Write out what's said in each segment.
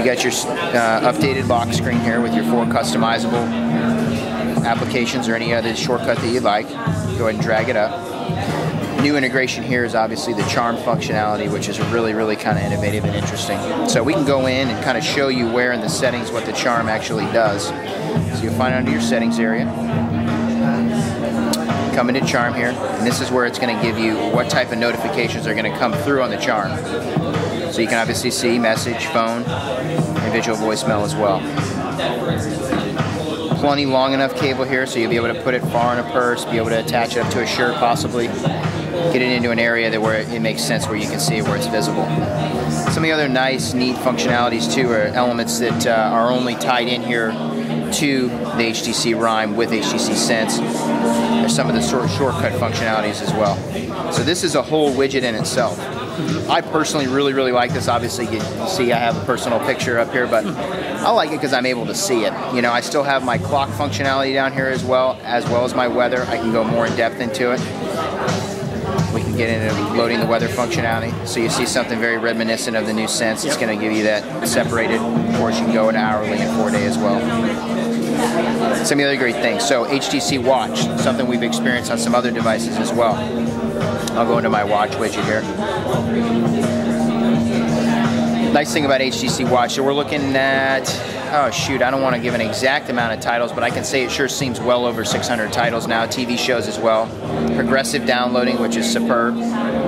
you got your uh, updated lock screen here with your four customizable applications or any other shortcut that you'd like. Go ahead and drag it up. New integration here is obviously the charm functionality, which is really, really kind of innovative and interesting. So we can go in and kind of show you where in the settings what the charm actually does. So you'll find under your settings area. Come into charm here, and this is where it's going to give you what type of notifications are going to come through on the charm. So you can obviously see message, phone, and visual voicemail as well plenty long enough cable here so you'll be able to put it far in a purse, be able to attach it up to a shirt possibly, get it into an area that where it makes sense where you can see it where it's visible. Some of the other nice, neat functionalities too are elements that uh, are only tied in here to the HTC Rhyme with HTC Sense. There's some of the shortcut functionalities as well. So this is a whole widget in itself. I personally really, really like this. Obviously, you see I have a personal picture up here, but I like it because I'm able to see it. You know, I still have my clock functionality down here as well, as well as my weather. I can go more in depth into it. We can get into loading the weather functionality. So you see something very reminiscent of the new Sense. It's going to give you that separated, Of course, you can go in hourly and four day as well. Some of the other great things. So HTC Watch, something we've experienced on some other devices as well. I'll go into my watch widget here. Nice thing about HTC Watch, so we're looking at, oh shoot, I don't want to give an exact amount of titles, but I can say it sure seems well over 600 titles now, TV shows as well. Progressive downloading, which is superb.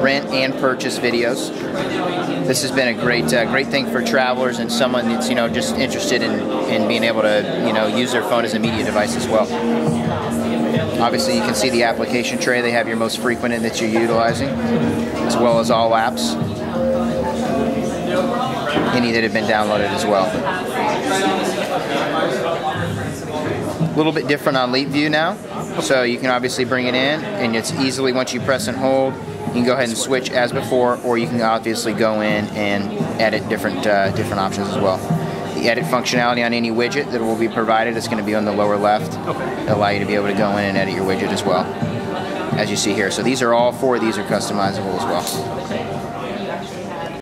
Rent and purchase videos. This has been a great, uh, great thing for travelers and someone that's you know just interested in, in being able to you know use their phone as a media device as well. Obviously, you can see the application tray. They have your most frequent and that you're utilizing, as well as all apps. Any that have been downloaded as well. A little bit different on Leap View now. So you can obviously bring it in, and it's easily, once you press and hold, you can go ahead and switch as before, or you can obviously go in and edit different, uh, different options as well. The edit functionality on any widget that will be provided is going to be on the lower left. Okay. It'll allow you to be able to go in and edit your widget as well, as you see here. So these are all four of these are customizable as well. Okay.